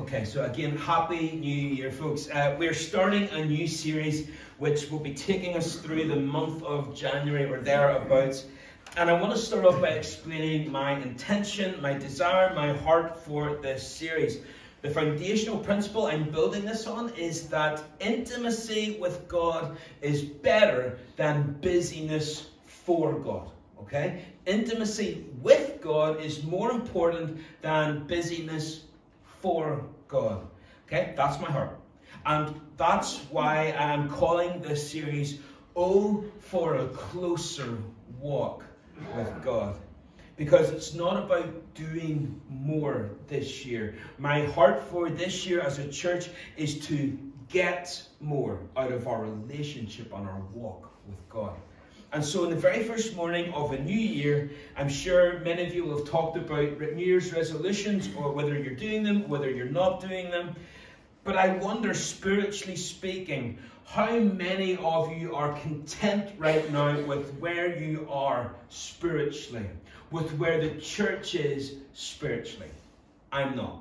Okay, so again, happy new year, folks. Uh, we're starting a new series which will be taking us through the month of January or thereabouts. And I want to start off by explaining my intention, my desire, my heart for this series. The foundational principle I'm building this on is that intimacy with God is better than busyness for God. Okay? Intimacy with God is more important than busyness for God. Okay? That's my heart. And that's why I'm calling this series Oh for a Closer Walk with God because it's not about doing more this year. My heart for this year as a church is to get more out of our relationship and our walk with God. And so, in the very first morning of a new year, I'm sure many of you have talked about New Year's resolutions or whether you're doing them, whether you're not doing them. But I wonder, spiritually speaking, how many of you are content right now with where you are spiritually? with where the church is spiritually. I'm not.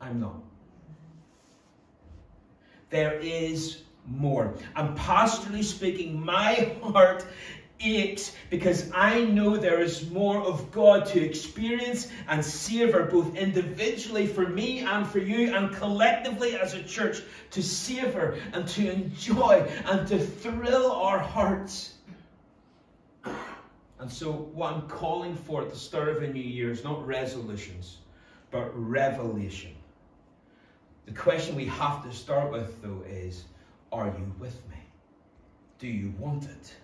I'm not. There is more. And pastorally speaking, my heart aches because I know there is more of God to experience and savor both individually for me and for you and collectively as a church to savor and to enjoy and to thrill our hearts and so, what I'm calling for at the start of a new year is not resolutions, but revelation. The question we have to start with, though, is Are you with me? Do you want it?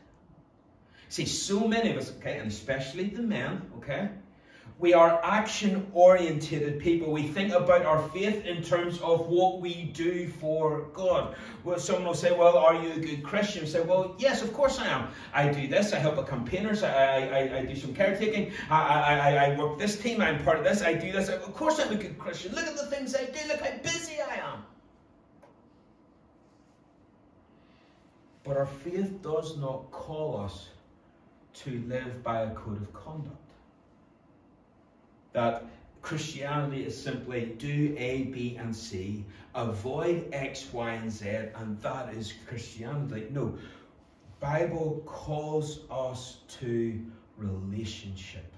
See, so many of us, okay, and especially the men, okay, we are action oriented people. We think about our faith in terms of what we do for God. Well, someone will say, Well, are you a good Christian? say, Well, yes, of course I am. I do this, I help the campaigners, I, I, I do some caretaking, I, I, I work this team, I'm part of this, I do this. Of course I'm a good Christian. Look at the things I do, look how busy I am. But our faith does not call us to live by a code of conduct that Christianity is simply do A, B, and C, avoid X, Y, and Z, and that is Christianity. No, Bible calls us to relationship.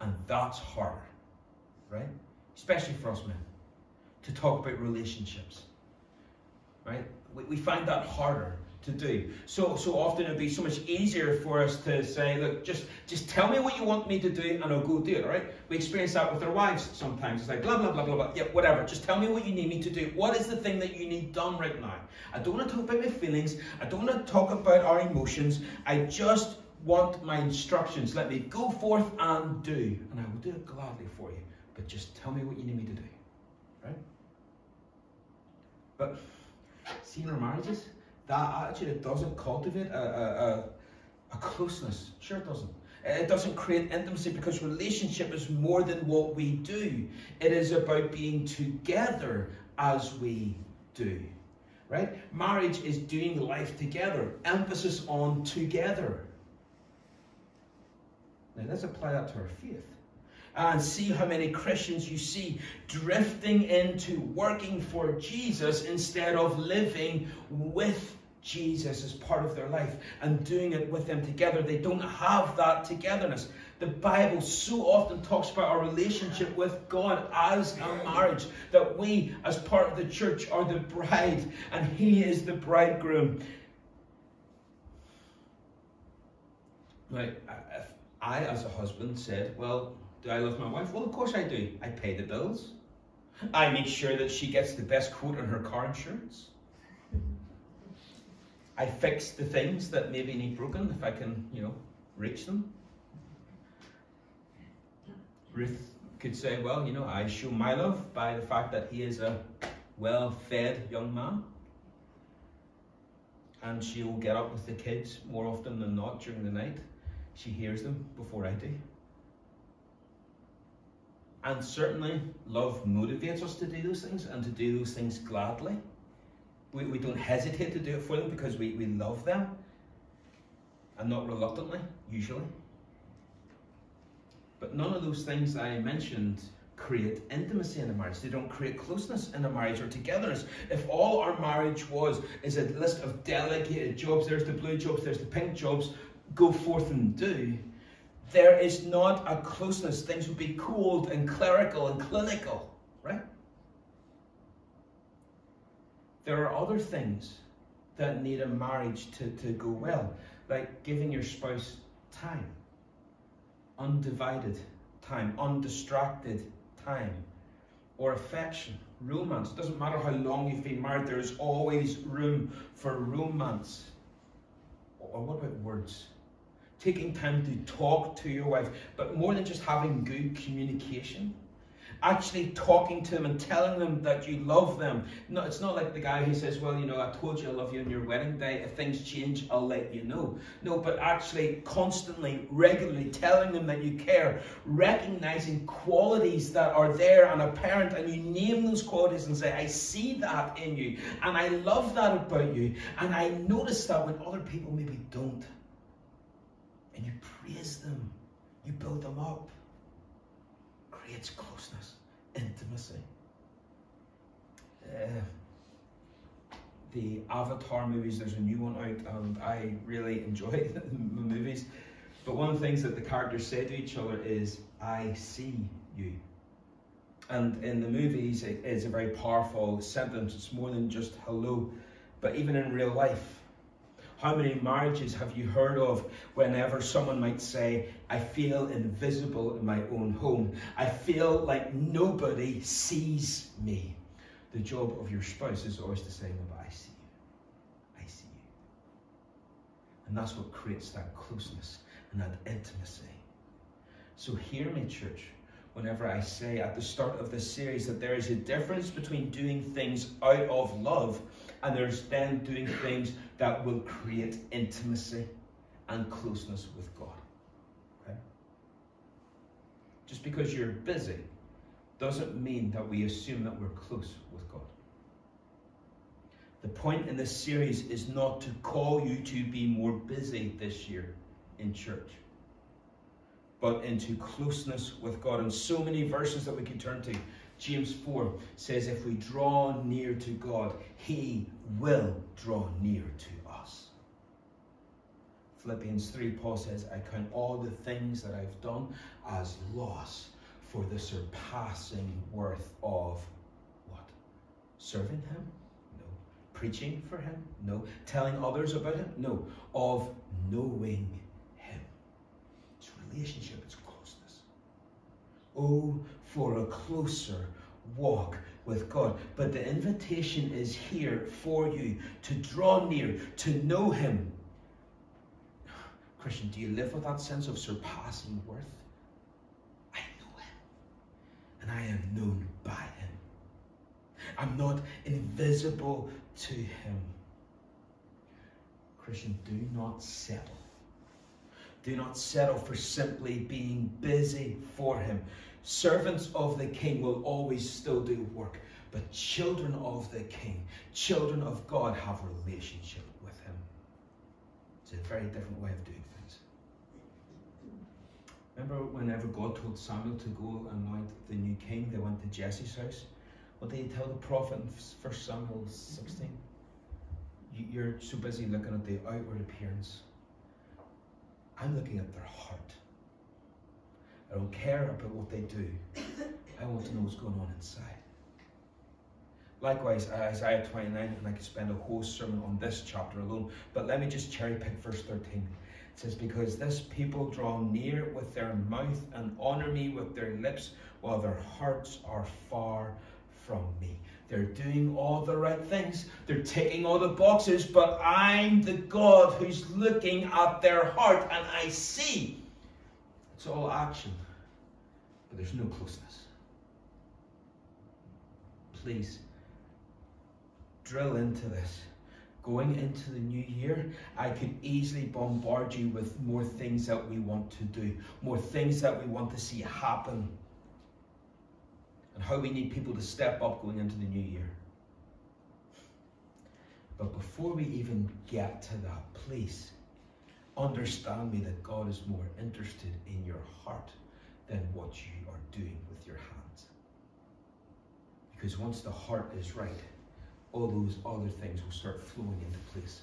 And that's hard, right? Especially for us men, to talk about relationships, right? We, we find that harder to do. So so often it'd be so much easier for us to say, look, just just tell me what you want me to do and I'll go do it, right? We experience that with our wives sometimes. It's like blah blah blah blah blah. Yeah, whatever. Just tell me what you need me to do. What is the thing that you need done right now? I don't want to talk about my feelings. I don't want to talk about our emotions. I just want my instructions. Let me go forth and do. And I will do it gladly for you. But just tell me what you need me to do. Right? But our marriages, that attitude, it doesn't cultivate a, a, a, a closeness. Sure, it doesn't. It doesn't create intimacy because relationship is more than what we do. It is about being together as we do. Right? Marriage is doing life together. Emphasis on together. Now let's apply that to our faith. And see how many Christians you see drifting into working for Jesus instead of living with Jesus as part of their life and doing it with them together. They don't have that togetherness. The Bible so often talks about our relationship with God as a marriage, that we, as part of the church, are the bride and He is the bridegroom. Right, if I, as a husband, said, Well, do I love my wife? Well, of course I do. I pay the bills. I make sure that she gets the best quote on her car insurance. I fix the things that maybe need broken if I can, you know, reach them. Ruth could say, well, you know, I show my love by the fact that he is a well fed young man. And she will get up with the kids more often than not during the night. She hears them before I do. And certainly, love motivates us to do those things and to do those things gladly. We, we don't hesitate to do it for them because we, we love them and not reluctantly, usually. But none of those things I mentioned create intimacy in a marriage. They don't create closeness in a marriage or togetherness. If all our marriage was is a list of delegated jobs, there's the blue jobs, there's the pink jobs, go forth and do, there is not a closeness. Things would be cold and clerical and clinical, right? There are other things that need a marriage to, to go well, like giving your spouse time, undivided time, undistracted time, or affection, romance. It doesn't matter how long you've been married, there is always room for romance. Or what about words? Taking time to talk to your wife, but more than just having good communication actually talking to them and telling them that you love them. No, it's not like the guy who says, Well, you know, I told you I love you on your wedding day. If things change, I'll let you know. No, but actually constantly, regularly telling them that you care, recognizing qualities that are there and apparent, and you name those qualities and say, I see that in you, and I love that about you, and I notice that when other people maybe don't. And you praise them, you build them up creates closeness, intimacy. Uh, the Avatar movies, there's a new one out, and I really enjoy the movies. But one of the things that the characters say to each other is, I see you. And in the movies, it is a very powerful sentence. It's more than just hello. But even in real life, how many marriages have you heard of whenever someone might say, I feel invisible in my own home? I feel like nobody sees me. The job of your spouse is always to say, but I see you. I see you. And that's what creates that closeness and that intimacy. So hear me, church whenever I say at the start of this series that there is a difference between doing things out of love and there's then doing things that will create intimacy and closeness with God. Okay? Just because you're busy doesn't mean that we assume that we're close with God. The point in this series is not to call you to be more busy this year in church, but into closeness with God. And so many verses that we can turn to James 4 says, if we draw near to God, He will draw near to us. Philippians 3, Paul says, I count all the things that I've done as loss for the surpassing worth of what? Serving Him? No. Preaching for Him? No. Telling others about Him? No. Of knowing Him. It's relationship, it's closeness. Oh, for a closer walk with God. But the invitation is here for you to draw near, to know Him. Christian, do you live with that sense of surpassing worth? I know Him, and I am known by Him. I'm not invisible to Him. Christian, do not settle. Do not settle for simply being busy for Him. Servants of the king will always still do work, but children of the king, children of God, have relationship with him. It's a very different way of doing things. Remember whenever God told Samuel to go and anoint the new king, they went to Jesse's house? What did he tell the prophet in 1 Samuel 16? You're so busy looking at the outward appearance. I'm looking at their heart. I don't care about what they do. I want to know what's going on inside. Likewise, Isaiah 29, and I could spend a whole sermon on this chapter alone, but let me just cherry pick verse 13. It says, Because this people draw near with their mouth and honor me with their lips, while their hearts are far from me. They're doing all the right things, they're ticking all the boxes, but I'm the God who's looking at their heart, and I see it's all action, but there's no closeness. Please drill into this. Going into the new year, I could easily bombard you with more things that we want to do, more things that we want to see happen, and how we need people to step up going into the new year. But before we even get to that, please understand me that God is more interested in your heart than what you are doing with your hands. Because once the heart is right, all those other things will start flowing into place.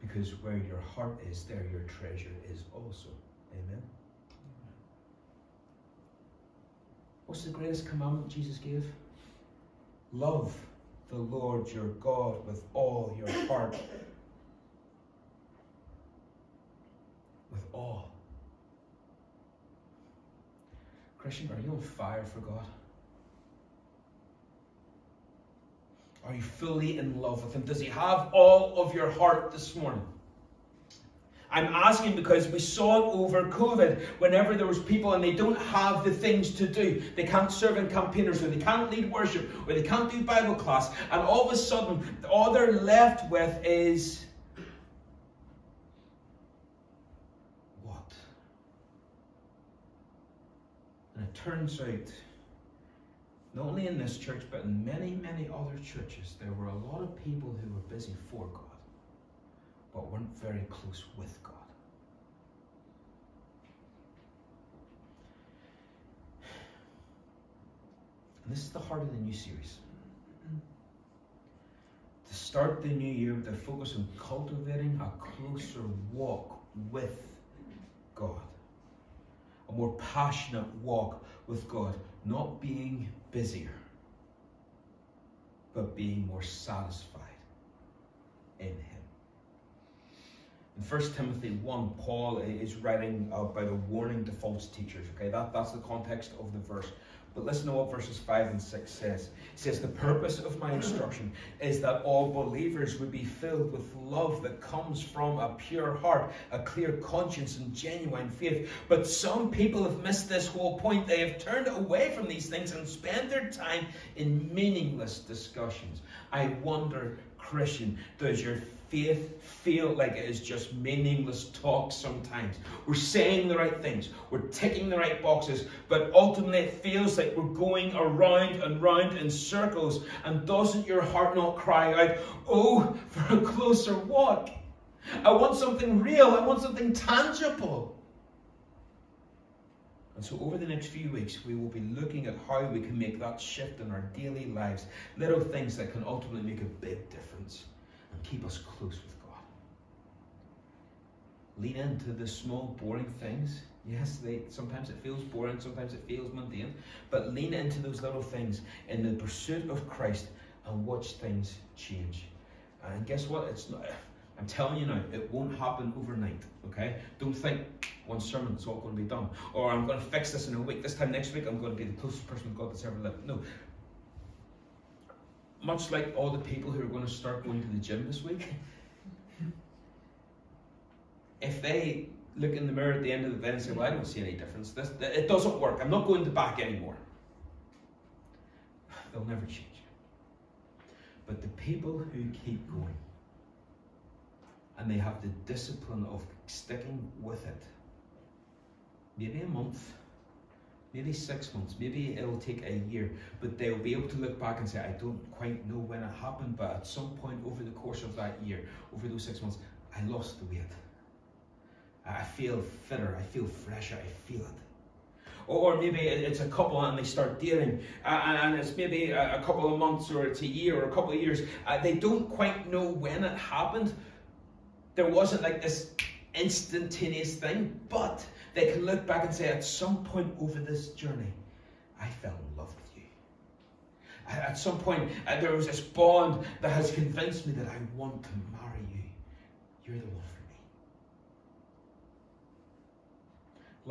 Because where your heart is, there your treasure is also. Amen. What's the greatest commandment Jesus gave? Love the Lord your God with all your heart. With all. Christian, are you on fire for God? Are you fully in love with Him? Does He have all of your heart this morning? I'm asking because we saw it over COVID. Whenever there was people and they don't have the things to do, they can't serve in campaigners, or they can't lead worship, or they can't do Bible class, and all of a sudden, all they're left with is what? And it turns out, not only in this church, but in many, many other churches, there were a lot of people who were busy for God but weren't very close with God. And this is the heart of the new series. To start the new year with a focus on cultivating a closer walk with God. A more passionate walk with God. Not being busier, but being more satisfied in Him. In 1 Timothy 1, Paul is writing about a warning to false teachers. Okay, that, that's the context of the verse. But listen to what verses 5 and 6 says. It says, The purpose of my instruction is that all believers would be filled with love that comes from a pure heart, a clear conscience, and genuine faith. But some people have missed this whole point. They have turned away from these things and spent their time in meaningless discussions. I wonder, Christian, does your faith feel like it is just meaningless talk sometimes. We're saying the right things, we're ticking the right boxes, but ultimately it feels like we're going around and round in circles. And doesn't your heart not cry out, Oh, for a closer walk? I want something real, I want something tangible. And so, over the next few weeks, we will be looking at how we can make that shift in our daily lives. Little things that can ultimately make a big difference keep us close with God. Lean into the small, boring things. Yes, they sometimes it feels boring, sometimes it feels mundane, but lean into those little things in the pursuit of Christ and watch things change. And guess what? It's not. I'm telling you now, it won't happen overnight. Okay? Don't think one sermon it's all going to be done, or I'm going to fix this in a week. This time next week, I'm going to be the closest person to God that's ever lived. No, much like all the people who are going to start going to the gym this week, if they look in the mirror at the end of the day and say, Well, I don't see any difference, this, it doesn't work, I'm not going to back anymore, they'll never change. But the people who keep going and they have the discipline of sticking with it, maybe a month, maybe six months, maybe it'll take a year, but they'll be able to look back and say, I don't quite know when it happened, but at some point over the course of that year, over those six months, I lost the weight. I feel fitter, I feel fresher, I feel it. Or maybe it's a couple and they start dating, and it's maybe a couple of months or it's a year or a couple of years. Uh, they don't quite know when it happened. There wasn't like this instantaneous thing, but they can look back and say, at some point over this journey, I fell in love with you. At some point, uh, there was this bond that has convinced me that I want to marry you. You're the one for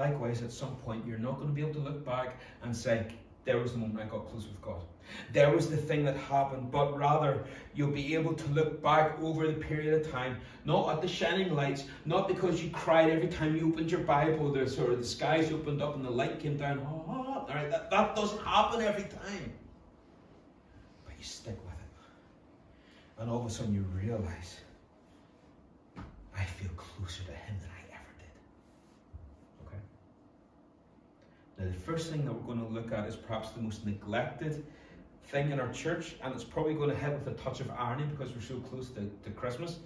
me. Likewise, at some point, you're not going to be able to look back and say, there was the moment I got close with God. There was the thing that happened, but rather you'll be able to look back over the period of time, not at the shining lights, not because you cried every time you opened your Bible, the sort of the skies opened up and the light came down. Oh, all right, that, that doesn't happen every time. But you stick with it. And all of a sudden you realize, I feel closer to Him than I Now, the first thing that we're going to look at is perhaps the most neglected thing in our church, and it's probably going to hit with a touch of irony because we're so close to, to Christmas.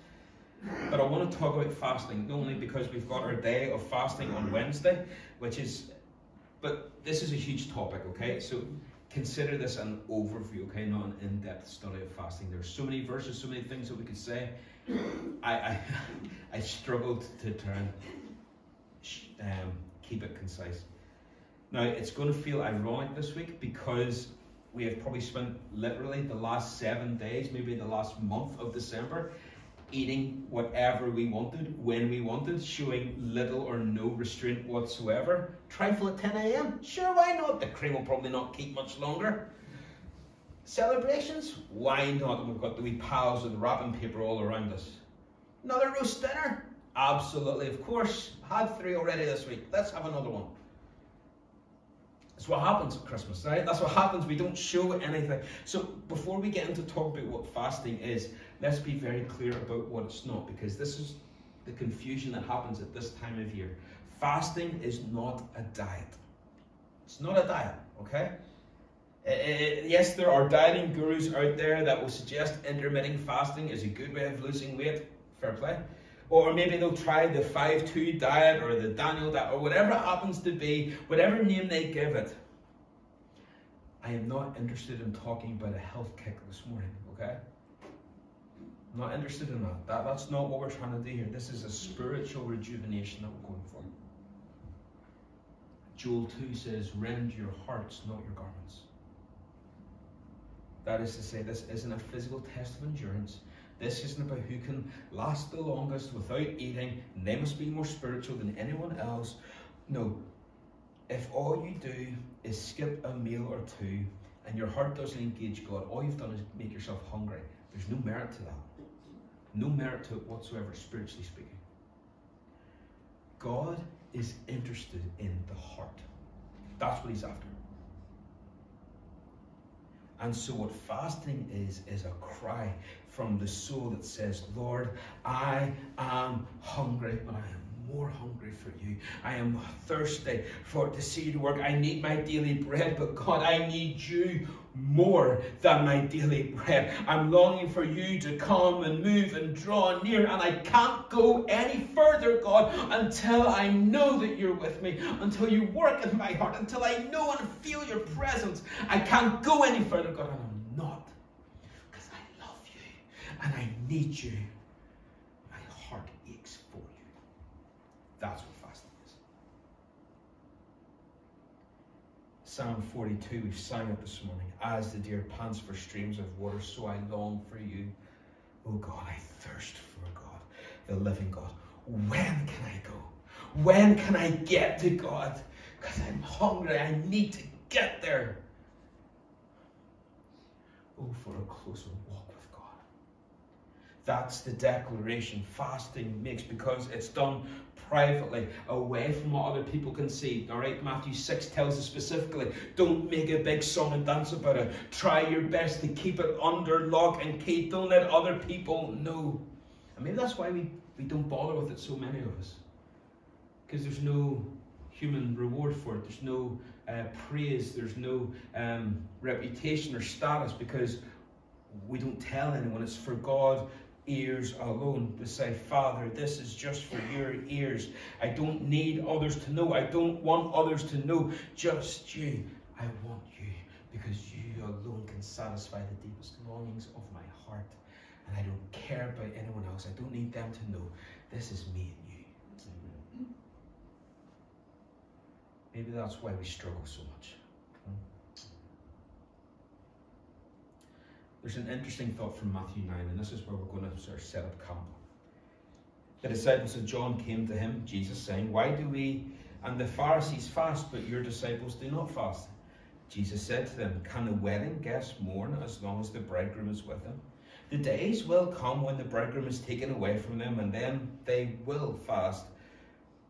But I want to talk about fasting, not only because we've got our day of fasting on Wednesday, which is, but this is a huge topic, okay? So consider this an overview, okay, not an in-depth study of fasting. There's so many verses, so many things that we could say. I I, I struggled to and um, keep it concise. Now it's going to feel ironic this week because we have probably spent literally the last seven days, maybe the last month of December, eating whatever we wanted, when we wanted, showing little or no restraint whatsoever. Trifle at 10 a.m. Sure, why not? The cream will probably not keep much longer. Celebrations? Why not? We've got the wee piles of wrapping paper all around us. Another roast dinner? Absolutely, of course. Had three already this week. Let's have another one. That's what happens at Christmas, right? That's what happens. We don't show anything. So before we get into talk about what fasting is, let's be very clear about what it's not, because this is the confusion that happens at this time of year. Fasting is not a diet. It's not a diet, okay? Yes, there are dieting gurus out there that will suggest intermittent fasting is a good way of losing weight. Fair play. Or maybe they'll try the 5-2 diet or the Daniel diet or whatever it happens to be, whatever name they give it. I am not interested in talking about a health kick this morning, okay? I'm not interested in that. that. That's not what we're trying to do here. This is a spiritual rejuvenation that we're going for. Joel 2 says, Rend your hearts, not your garments. That is to say, this isn't a physical test of endurance. This isn't about who can last the longest without eating, and they must be more spiritual than anyone else. No. If all you do is skip a meal or two and your heart doesn't engage God, all you've done is make yourself hungry. There's no merit to that. No merit to it whatsoever, spiritually speaking. God is interested in the heart. That's what he's after. And so, what fasting is, is a cry from the soul that says, Lord, I am hungry, I am more hungry for you. I am thirsty for to see you work. I need my daily bread, but God, I need you more than my daily bread. I'm longing for you to come and move and draw near, and I can't go any further, God, until I know that you're with me, until you work in my heart, until I know and feel your presence. I can't go any further, God, and I'm not, because I love you and I need you. That's what fasting is. Psalm 42, we sang it this morning. As the deer pants for streams of water, so I long for you. Oh God, I thirst for God, the living God. When can I go? When can I get to God? Because I'm hungry. I need to get there. Oh, for a closer walk with God. That's the declaration fasting makes because it's done privately, away from what other people can see. All right, Matthew 6 tells us specifically don't make a big song and dance about it. Try your best to keep it under lock and key. Don't let other people know. And maybe that's why we, we don't bother with it, so many of us. Because there's no human reward for it, there's no uh, praise, there's no um, reputation or status because we don't tell anyone. It's for God ears alone to say, Father, this is just for your ears. I don't need others to know. I don't want others to know. Just you. I want you because you alone can satisfy the deepest longings of my heart. And I don't care about anyone else. I don't need them to know. This is me and you. Mm-hmm. Maybe that's why we struggle so much. There's an interesting thought from Matthew 9, and this is where we're going to sort of set up camp. The disciples of John came to him, Jesus saying, Why do we and the Pharisees fast, but your disciples do not fast? Jesus said to them, Can the wedding guests mourn as long as the bridegroom is with them? The days will come when the bridegroom is taken away from them, and then they will fast.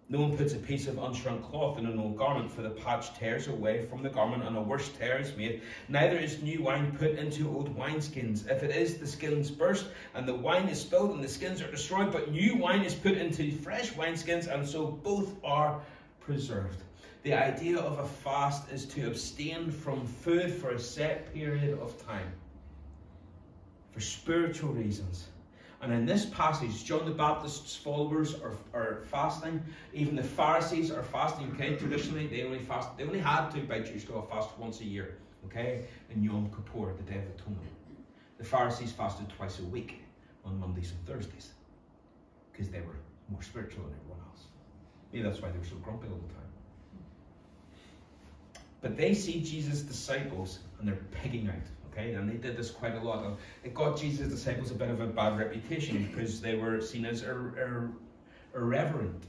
No one puts a piece of unshrunk cloth in an old garment, for the patch tears away from the garment, and a worse tear is made. Neither is new wine put into old wineskins. If it is, the skins burst, and the wine is spilled, and the skins are destroyed. But new wine is put into fresh wineskins, and so both are preserved. The idea of a fast is to abstain from food for a set period of time for spiritual reasons And in this passage, John the Baptist's followers are, are fasting. Even the Pharisees are fasting. Okay, traditionally they only fast. They only had to by Jewish law fast once a year. Okay, in Yom Kippur, the Day of Atonement. The Pharisees fasted twice a week on Mondays and Thursdays because they were more spiritual than everyone else. Maybe that's why they were so grumpy all the time. But they see Jesus' disciples and they're pigging out. Okay, and they did this quite a lot. And It got Jesus' disciples a bit of a bad reputation because they were seen as ir- ir- irreverent,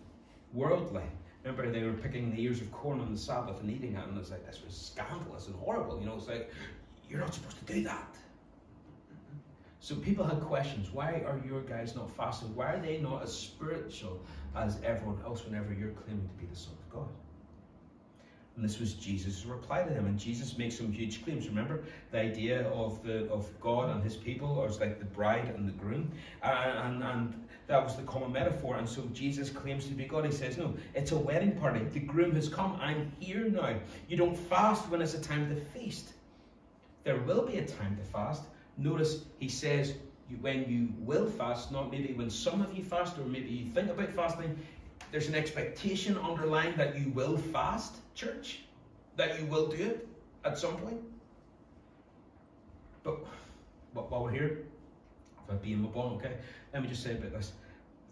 worldly. Remember, they were picking the ears of corn on the Sabbath and eating it, and it's like this was scandalous and horrible. You know, it's like you're not supposed to do that. So people had questions. Why are your guys not fasting? Why are they not as spiritual as everyone else whenever you're claiming to be the Son of God? And this was Jesus' reply to them. And Jesus makes some huge claims. Remember the idea of the of God and his people, or it's like the bride and the groom. Uh, and, and that was the common metaphor. And so Jesus claims to be God. He says, No, it's a wedding party. The groom has come. I'm here now. You don't fast when it's a time to feast. There will be a time to fast. Notice he says when you will fast, not maybe when some of you fast or maybe you think about fasting. There's an expectation underlying that you will fast, church, that you will do it at some point. But while we're here, if I be in my bond, okay, let me just say about this.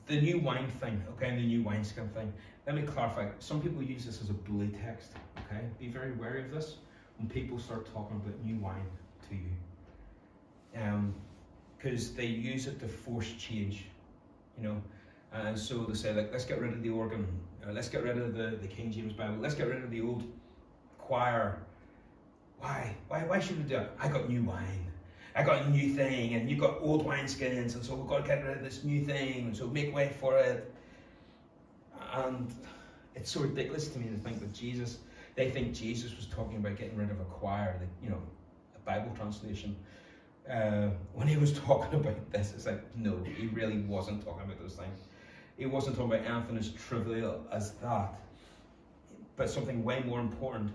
The new wine thing, okay, and the new wineskin thing. Let me clarify. Some people use this as a bully text, okay? Be very wary of this when people start talking about new wine to you Um because um, they use it to force change, you know. And so they say, like, let's get rid of the organ, let's get rid of the, the King James Bible, let's get rid of the old choir. Why? Why? Why should we do it? I got new wine. I got a new thing, and you got old wineskins, and so we've got to get rid of this new thing, and so make way for it. And it's so ridiculous to me to think that Jesus, they think Jesus was talking about getting rid of a choir, you know, a Bible translation uh, when he was talking about this, it's like, no, he really wasn't talking about those things. He wasn't talking about anything as trivial as that, but something way more important.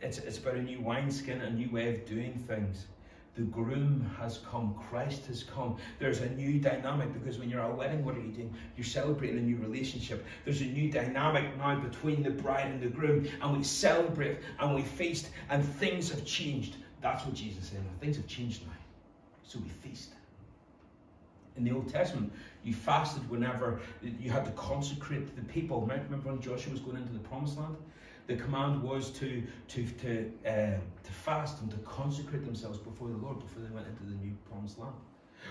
It's, it's about a new wineskin, a new way of doing things. The groom has come, Christ has come. There's a new dynamic because when you're at a wedding, what are you doing? You're celebrating a new relationship. There's a new dynamic now between the bride and the groom, and we celebrate and we feast, and things have changed. That's what Jesus said. Things have changed now. So we feast. In the Old Testament, you fasted whenever you had to consecrate the people. Remember when Joshua was going into the Promised Land? The command was to to to uh, to fast and to consecrate themselves before the Lord before they went into the new Promised Land.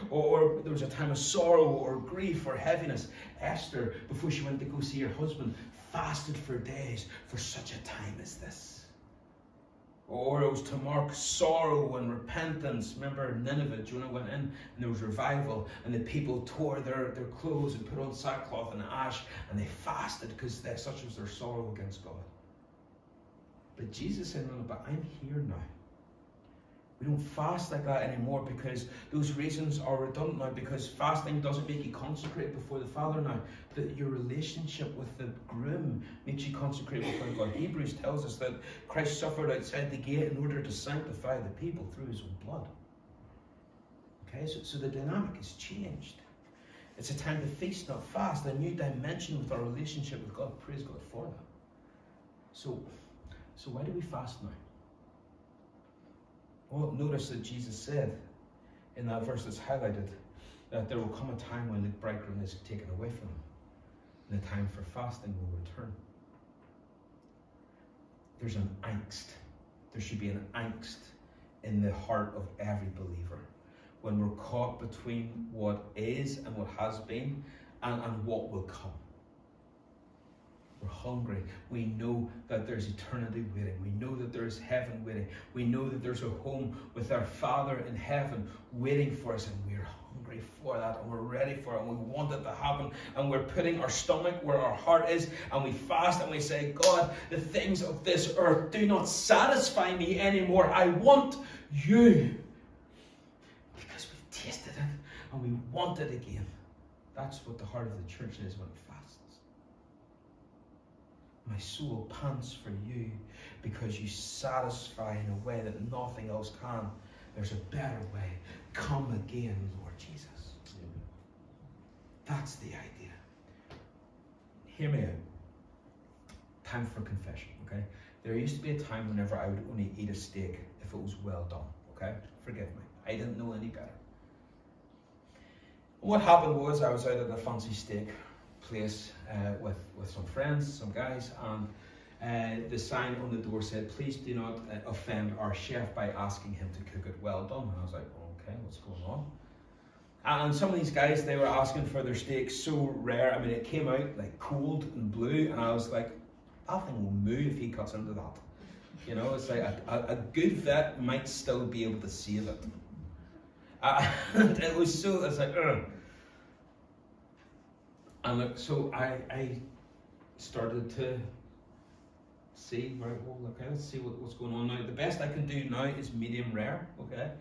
Or, or, there was a time of sorrow or grief or heaviness. Esther, before she went to go see her husband, fasted for days for such a time as this. Or it was to mark sorrow and repentance. Remember Nineveh, Jonah went in and there was revival, and the people tore their, their clothes and put on sackcloth and ash, and they fasted because such was their sorrow against God. But Jesus said, No, but I'm here now. We don't fast like that anymore because those reasons are redundant now because fasting doesn't make you consecrate before the Father now. That your relationship with the groom makes you consecrate before God. Hebrews tells us that Christ suffered outside the gate in order to sanctify the people through his own blood. Okay, so, so the dynamic has changed. It's a time to feast, not fast, a new dimension with our relationship with God. Praise God for that. So, so why do we fast now? Well, notice that Jesus said in that verse that's highlighted that there will come a time when the bridegroom is taken away from him, and the time for fasting will return. There's an angst. There should be an angst in the heart of every believer when we're caught between what is and what has been and, and what will come. We're hungry. We know that there's eternity waiting. We know that there's heaven waiting. We know that there's a home with our Father in heaven waiting for us, and we're hungry for that, and we're ready for it, and we want it to happen. And we're putting our stomach where our heart is, and we fast and we say, God, the things of this earth do not satisfy me anymore. I want you. Because we've tasted it and we want it again. That's what the heart of the church is when it. My soul pants for you because you satisfy in a way that nothing else can. There's a better way. Come again, Lord Jesus. That's the idea. Hear me out. Time for confession, okay? There used to be a time whenever I would only eat a steak if it was well done, okay? Forgive me. I didn't know any better. What happened was I was out at a fancy steak place uh, with, with some friends, some guys, and uh, the sign on the door said, please do not uh, offend our chef by asking him to cook it well done. And I was like, okay, what's going on? And some of these guys, they were asking for their steak so rare. I mean, it came out like cold and blue, and I was like, that thing will move if he cuts into that. You know, it's like a, a, a good vet might still be able to save it. Uh, it was so, it's like, Ugh. And look, so I, I started to see, right, well, okay, let's see what, what's going on now. The best I can do now is medium rare, okay?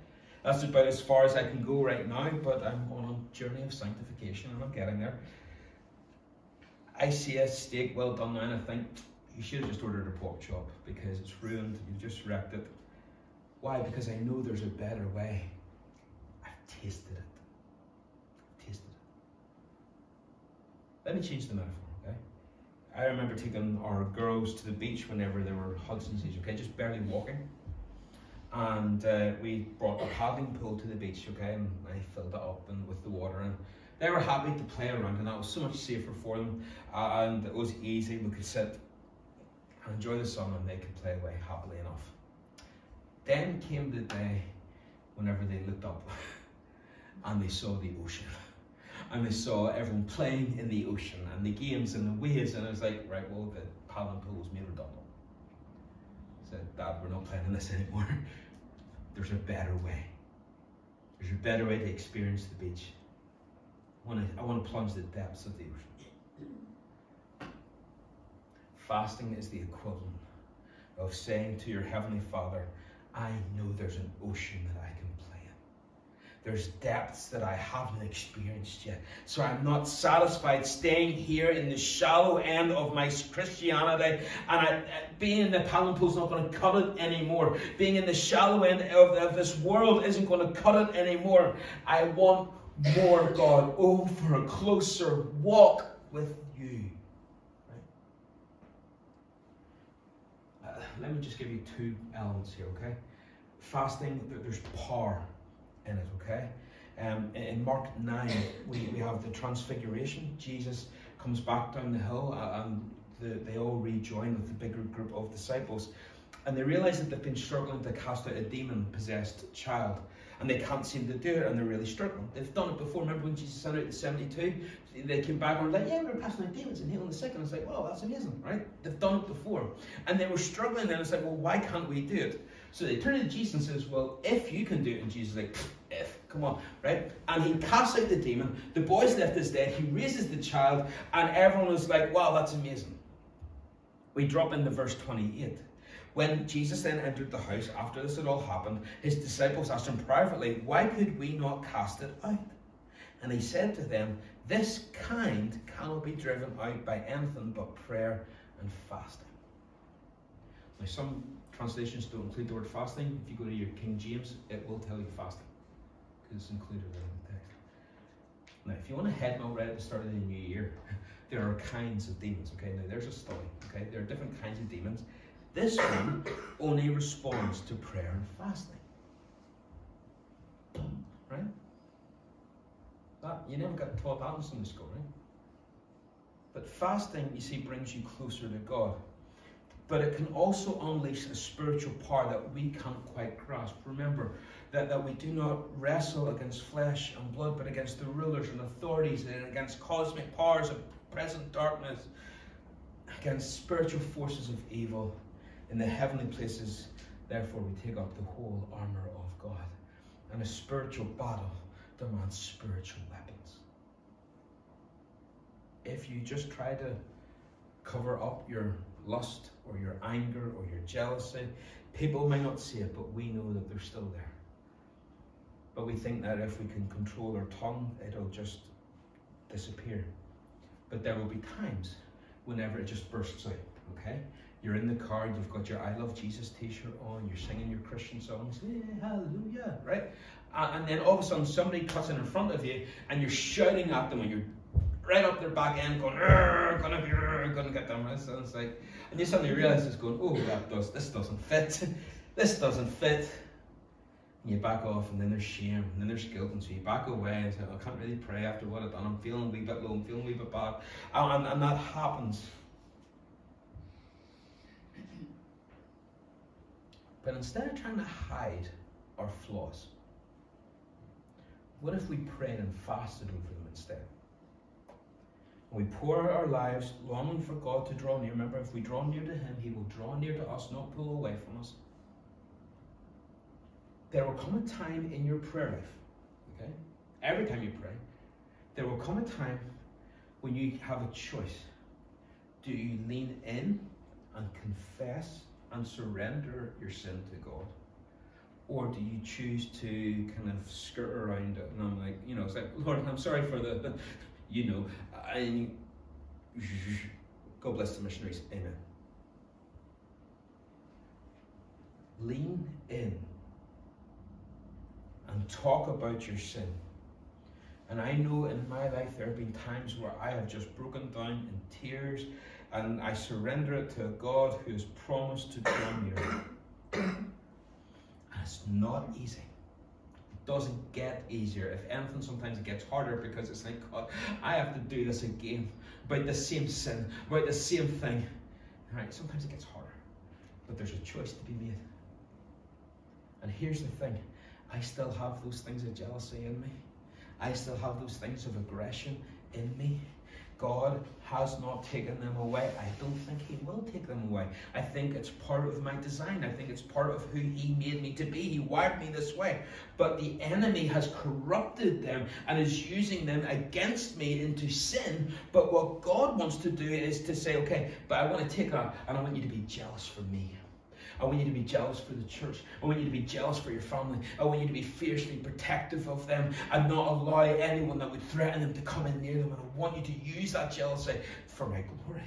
That's about as far as I can go right now, but I'm on a journey of sanctification and I'm getting there. I see a steak well done now and I think you should have just ordered a pork chop because it's ruined, you've just wrecked it. Why? Because I know there's a better way. I've tasted it. I've tasted it. Let me change the metaphor, okay? I remember taking our girls to the beach whenever there were Hudson's Age, okay, just barely walking and uh, we brought a paddling pool to the beach, okay, and I filled it up and with the water, and they were happy to play around, and that was so much safer for them, uh, and it was easy. We could sit and enjoy the sun, and they could play away happily enough. Then came the day whenever they looked up and they saw the ocean. And I saw everyone playing in the ocean and the games and the waves, and I was like, right, well, the paddling pool was made redundant said, Dad, we're not playing in this anymore. There's a better way. There's a better way to experience the beach. I want to, I want to plunge the depths of the ocean. Fasting is the equivalent of saying to your Heavenly Father, I know there's an ocean that I there's depths that I haven't experienced yet. So I'm not satisfied staying here in the shallow end of my Christianity. And I, being in the paddling pool is not going to cut it anymore. Being in the shallow end of, of this world isn't going to cut it anymore. I want more, God. Oh, for a closer walk with you. Right? Uh, let me just give you two elements here, okay? Fasting, there's power in it, okay? Um, in Mark 9, we, we have the transfiguration. Jesus comes back down the hill and the, they all rejoin with the bigger group of disciples. And they realize that they've been struggling to cast out a demon possessed child. And they can't seem to do it, and they're really struggling. They've done it before. Remember when Jesus sent out the 72? They came back and were like, Yeah, we are casting out demons and healing the sick. And it's like, Wow, that's amazing, right? They've done it before. And they were struggling, and it's like, Well, why can't we do it? So they turn to Jesus and says, Well, if you can do it, and Jesus is like, if, come on, right? And he casts out the demon, the boy's left is dead, he raises the child, and everyone is like, Wow, that's amazing. We drop into verse 28. When Jesus then entered the house after this had all happened, his disciples asked him privately, Why could we not cast it out? And he said to them, This kind cannot be driven out by anything but prayer and fasting. Now, some translations don't include the word fasting. If you go to your King James, it will tell you fasting because it's included in the text. Now, if you want to head out right at the start of the new year, there are kinds of demons. Okay, now there's a study. Okay, there are different kinds of demons. This one only responds to prayer and fasting. Right? That you never got taught that in Sunday school, right? But fasting, you see, brings you closer to God but it can also unleash a spiritual power that we can't quite grasp. Remember that, that we do not wrestle against flesh and blood, but against the rulers and authorities and against cosmic powers of present darkness, against spiritual forces of evil in the heavenly places. Therefore, we take up the whole armor of God. And a spiritual battle demands spiritual weapons. If you just try to cover up your lust or your anger or your jealousy. People may not see it, but we know that they're still there. But we think that if we can control our tongue, it'll just disappear. But there will be times whenever it just bursts out, okay? You're in the car, you've got your I Love Jesus t shirt on, you're singing your Christian songs, yeah, hallelujah, right? And then all of a sudden somebody cuts in in front of you and you're shouting at them and you're right up their back end, going, gonna, gonna get them. And it's like, and you suddenly realize it's going, oh, that does, this doesn't fit, this doesn't fit. And you back off, and then there's shame, and then there's guilt, and so you back away and say, I can't really pray after what I've done. I'm feeling a wee bit low, I'm feeling a wee bit bad, and, and that happens. But instead of trying to hide our flaws, what if we prayed and fasted over them instead? We pour our lives longing for God to draw near. Remember, if we draw near to Him, He will draw near to us, not pull away from us. There will come a time in your prayer life, okay? Every time you pray, there will come a time when you have a choice. Do you lean in and confess and surrender your sin to God? Or do you choose to kind of skirt around it? And I'm like, you know, it's like, Lord, I'm sorry for the, you know, and God bless the missionaries. Amen. Lean in and talk about your sin. And I know in my life there have been times where I have just broken down in tears and I surrender it to a God who has promised to draw near. and it's not easy. Doesn't get easier. If anything, sometimes it gets harder because it's like, God, I have to do this again about the same sin, about the same thing. Right? Sometimes it gets harder. But there's a choice to be made. And here's the thing I still have those things of jealousy in me. I still have those things of aggression in me. God has not taken them away. I don't think He will take them away. I think it's part of my design. I think it's part of who He made me to be. He wired me this way. But the enemy has corrupted them and is using them against me into sin. But what God wants to do is to say, okay, but I want to take that and I want you to be jealous for me. I want you to be jealous for the church. I want you to be jealous for your family. I want you to be fiercely protective of them and not allow anyone that would threaten them to come in near them. And I want you to use that jealousy for my glory.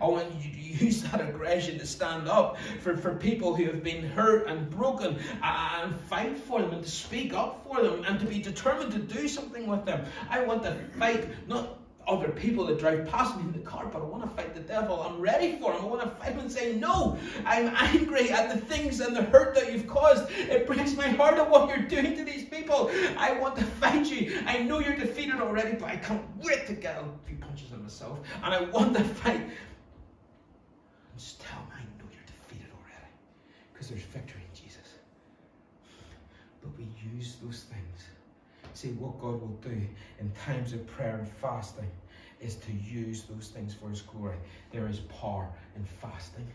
I want you to use that aggression to stand up for, for people who have been hurt and broken uh, and fight for them and to speak up for them and to be determined to do something with them. I want to fight, not other people that drive past me in the car, but I want to fight the devil. I'm ready for him. I want to fight him and say, No, I'm angry at the things and the hurt that you've caused. It breaks my heart at what you're doing to these people. I want to fight you. I know you're defeated already, but I can't wait to get a few punches on myself. And I want to fight. Just tell him I know you're defeated already. Because there's victory in Jesus. But we use those things See, what God will do in times of prayer and fasting is to use those things for His glory. There is power in fasting,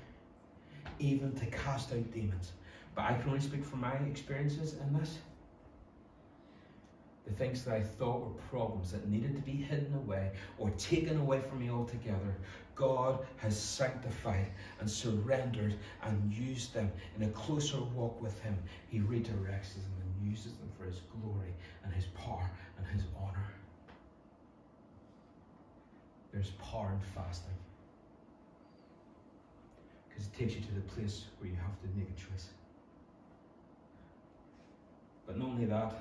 even to cast out demons. But I can only speak from my experiences in this. The things that I thought were problems that needed to be hidden away or taken away from me altogether, God has sanctified and surrendered and used them in a closer walk with Him. He redirects them uses them for His glory and His power and His honor. There's power in fasting because it takes you to the place where you have to make a choice. But not only that,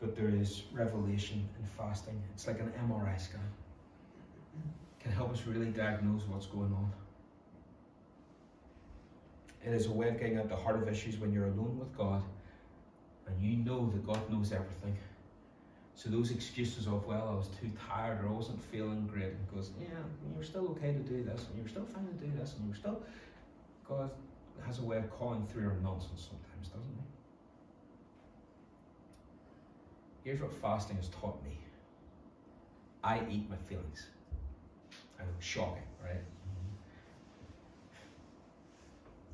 but there is revelation in fasting. It's like an MRI scan. It can help us really diagnose what's going on. It is a way of getting at the heart of issues when you're alone with God and you know that God knows everything. So those excuses of, well, I was too tired or I wasn't feeling great, and goes, yeah, you're still okay to do this, and you're still fine to do this, and you're still. God has a way of calling through our nonsense sometimes, doesn't he? Here's what fasting has taught me I eat my feelings. I know, shocking, right?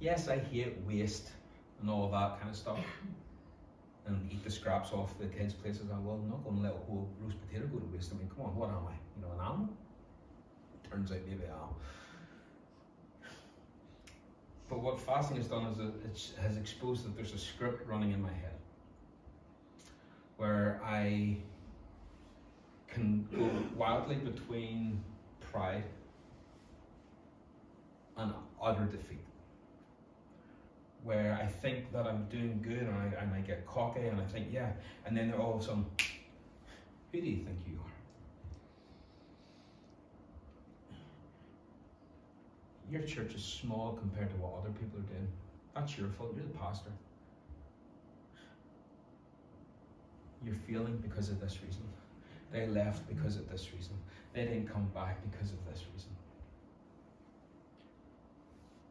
Yes, I hate waste and all that kind of stuff and eat the scraps off the kids' places. I well, I'm not going to let a whole roast potato go to waste. I mean, come on, what am I? You know, an animal? Turns out maybe I am. But what fasting has done is it has exposed that there's a script running in my head where I can go wildly between pride and utter defeat where I think that I'm doing good and I, I might get cocky and I think, yeah, and then they're all of a sudden, who do you think you are? Your church is small compared to what other people are doing. That's your fault. You're the pastor. You're feeling because of this reason. They left because of this reason. They didn't come back because of this reason.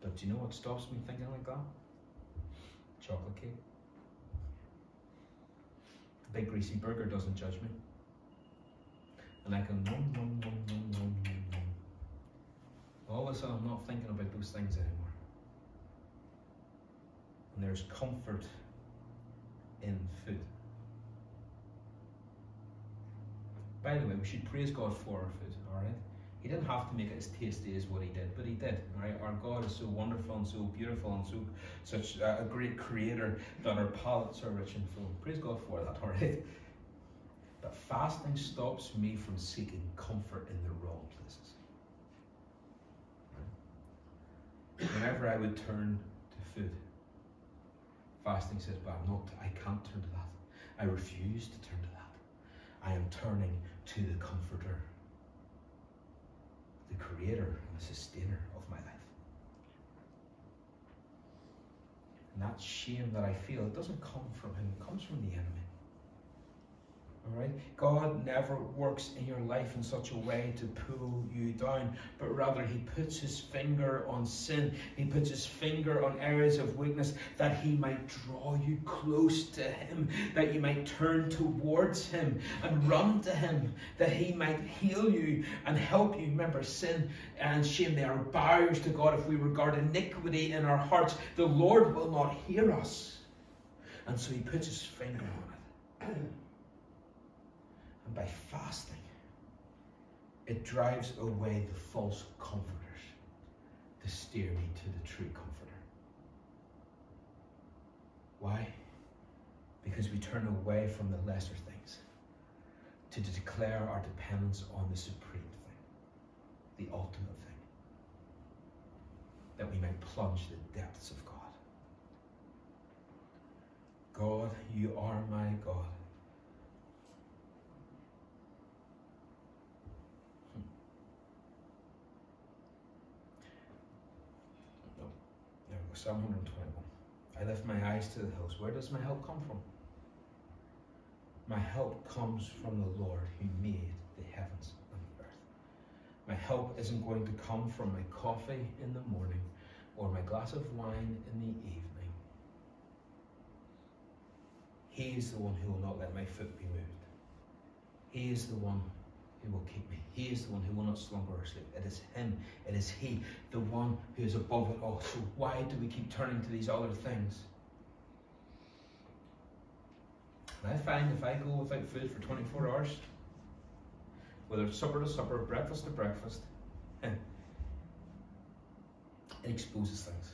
But do you know what stops me thinking like that? Chocolate cake. The big greasy burger doesn't judge me. And I can nom nom nom nom nom nom nom. All of a sudden I'm not thinking about those things anymore. And there's comfort in food. By the way, we should praise God for our food, alright? He didn't have to make it as tasty as what he did, but he did. Right? Our God is so wonderful and so beautiful and so such a great creator that our palates are rich and full. Praise God for that, all right? But fasting stops me from seeking comfort in the wrong places. Whenever I would turn to food, fasting says, but I'm not, I can't turn to that. I refuse to turn to that. I am turning to the comforter the creator and the sustainer of my life. And that shame that I feel, it doesn't come from him, it comes from the enemy. All right? God never works in your life in such a way to pull you down, but rather He puts His finger on sin. He puts His finger on areas of weakness that He might draw you close to Him, that you might turn towards Him and run to Him, that He might heal you and help you. Remember, sin and shame, they are barriers to God. If we regard iniquity in our hearts, the Lord will not hear us. And so He puts His finger on it. And by fasting, it drives away the false comforters to steer me to the true comforter. Why? Because we turn away from the lesser things to declare our dependence on the supreme thing, the ultimate thing, that we may plunge the depths of God. God, you are my God. Psalm 121. I lift my eyes to the hills. Where does my help come from? My help comes from the Lord who made the heavens and the earth. My help isn't going to come from my coffee in the morning or my glass of wine in the evening. He is the one who will not let my foot be moved. He is the one who will keep me. He is the one who will not slumber or sleep. It is Him. It is He, the one who is above it all. So why do we keep turning to these other things? And I find if I go without food for 24 hours, whether it's supper to supper, breakfast to breakfast, it exposes things.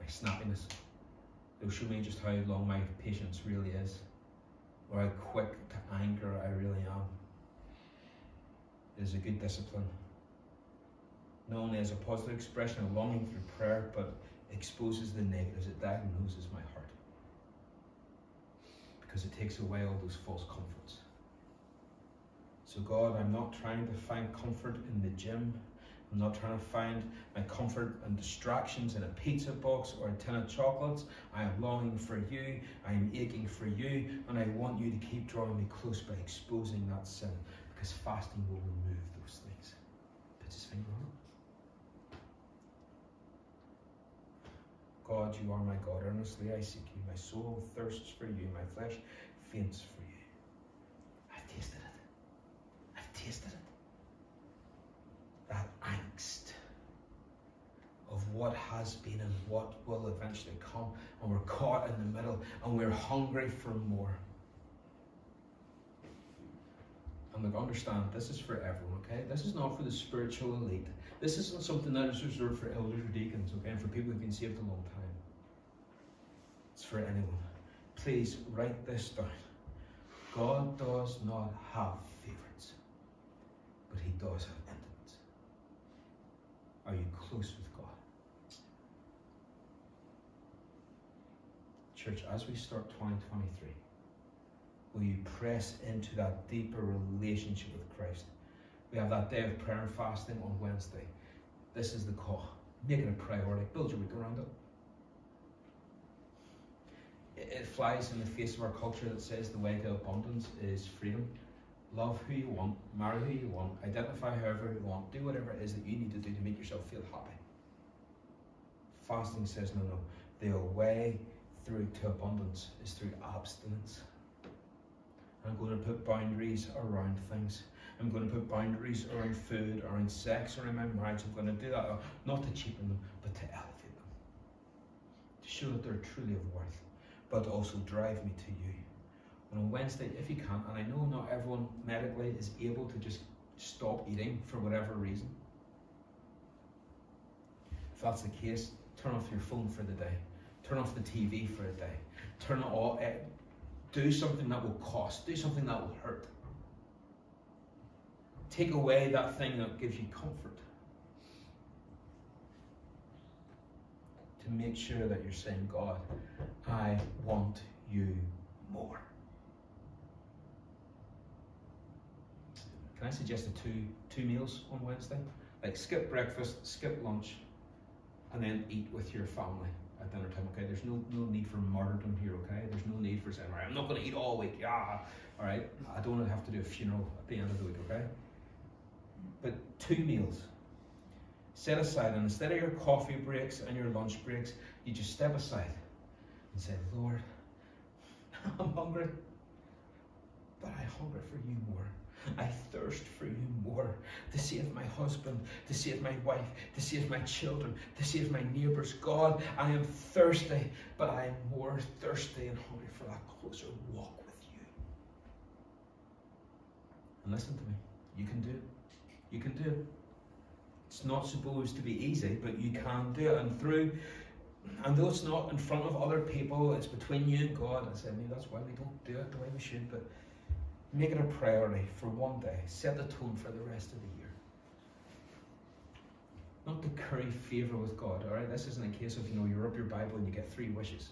My snappiness. It'll show me just how long my patience really is or how quick to anger I really am. It is a good discipline. Not only as a positive expression of longing through prayer, but exposes the negatives, it diagnoses my heart. Because it takes away all those false comforts. So, God, I'm not trying to find comfort in the gym I'm not trying to find my comfort and distractions in a pizza box or a tin of chocolates. I am longing for you. I am aching for you. And I want you to keep drawing me close by exposing that sin because fasting will remove those things. Put his finger on it. God, you are my God. Earnestly I seek you. My soul thirsts for you. My flesh faints for you. I've tasted it. I've tasted it that angst of what has been and what will eventually come, and we're caught in the middle and we're hungry for more. And look, understand, this is for everyone, okay? This is not for the spiritual elite. This isn't something that is reserved for elders or deacons, okay? And for people who've been saved a long time. It's for anyone. Please write this down. God does not have favorites, but He does have intimates. Are you close with God? Church, as we start 2023, will you press into that deeper relationship with Christ? We have that day of prayer and fasting on Wednesday. This is the call. Make it a priority. Build your week around it. It flies in the face of our culture that says the way to abundance is freedom. Love who you want, marry who you want, identify however you want, do whatever it is that you need to do to make yourself feel happy. Fasting says, no, no. The way through to abundance is through abstinence. I'm going to put boundaries around things. I'm going to put boundaries around food, around sex, around my marriage. I'm going to do that not to cheapen them, but to elevate them. To show that they're truly of worth, but also drive me to you. And on Wednesday, if you can, and I know not everyone medically is able to just stop eating for whatever reason. If that's the case, turn off your phone for the day. Turn off the TV for a day. Turn it off. Eh, do something that will cost. Do something that will hurt. Take away that thing that gives you comfort. To make sure that you're saying, God, I want you more. Can I suggest a two two meals on Wednesday? Like skip breakfast, skip lunch, and then eat with your family at dinner time. Okay, there's no no need for martyrdom here. Okay, there's no need for saying, "Right, I'm not going to eat all week." Yeah, all right. I don't want to have to do a funeral at the end of the week. Okay, but two meals set aside, and instead of your coffee breaks and your lunch breaks, you just step aside and say, "Lord, I'm hungry, but I hunger for you more." I thirst for you more to save my husband, to save my wife, to save my children, to save my neighbours. God, I am thirsty, but I am more thirsty and hungry for that closer walk with you. And listen to me, you can do it. You can do it. It's not supposed to be easy, but you can do it. And through and though it's not in front of other people, it's between you and God. I said, that's why we don't do it the way we should, but Make it a priority for one day. Set the tone for the rest of the year. Not to curry favour with God, alright? This isn't a case of, you know, you rub your Bible and you get three wishes.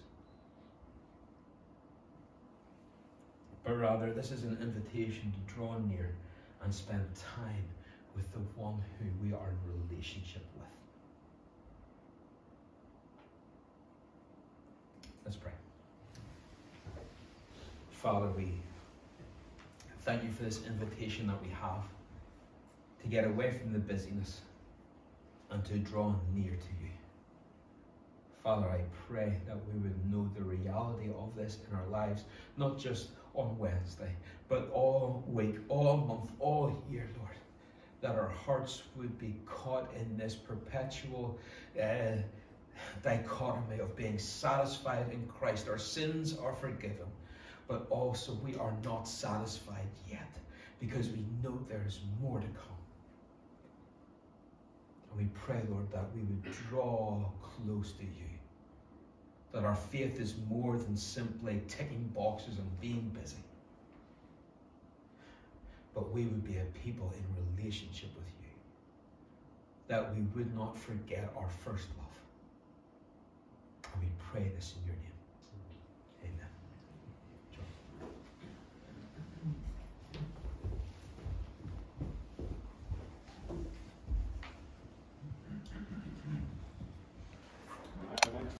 But rather, this is an invitation to draw near and spend time with the one who we are in relationship with. Let's pray. Father, we Thank you for this invitation that we have to get away from the busyness and to draw near to you. Father, I pray that we would know the reality of this in our lives, not just on Wednesday, but all week, all month, all year, Lord. That our hearts would be caught in this perpetual uh, dichotomy of being satisfied in Christ. Our sins are forgiven but also we are not satisfied yet because we know there is more to come. And we pray, Lord, that we would draw close to you. That our faith is more than simply ticking boxes and being busy. But we would be a people in relationship with you. That we would not forget our first love. And we pray this in your